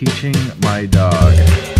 teaching my dog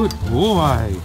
Good boy.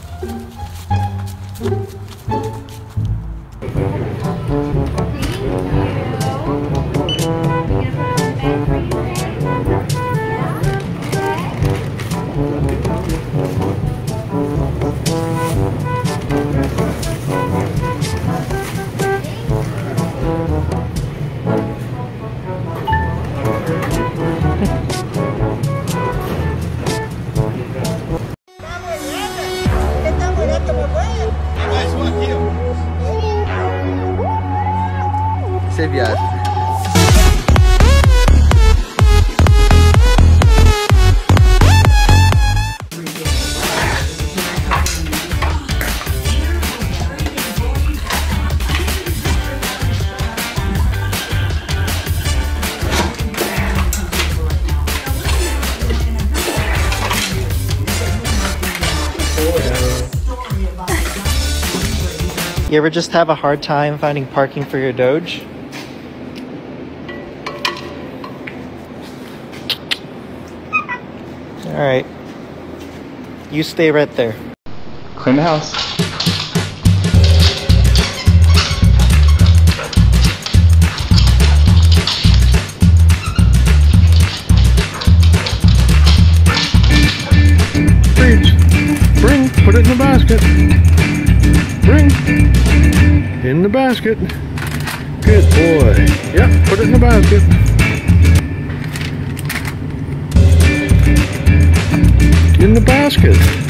You ever just have a hard time finding parking for your Doge? Alright. You stay right there. Clean the house. Reach. Bring. Put it in the basket. Bring. In the basket. Good boy. Yep. Put it in the basket. In the basket.